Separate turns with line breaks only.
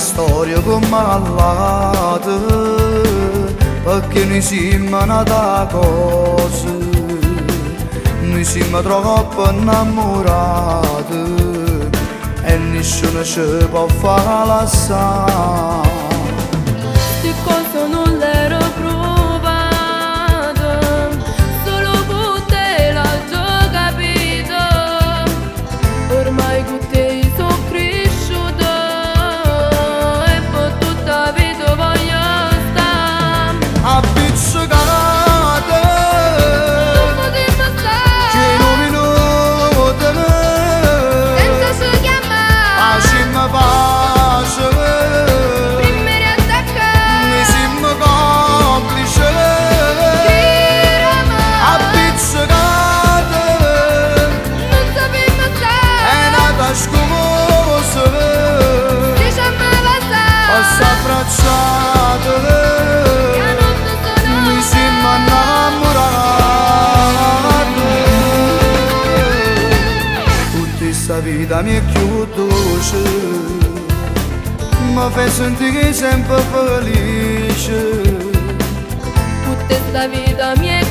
storia come all'altra perché noi siamo nata cosa noi siamo troppo innamorati e nessuno ci può far lasciare vita mi è dolce mi fa sentire sempre felice.
Tutta questa vita mi è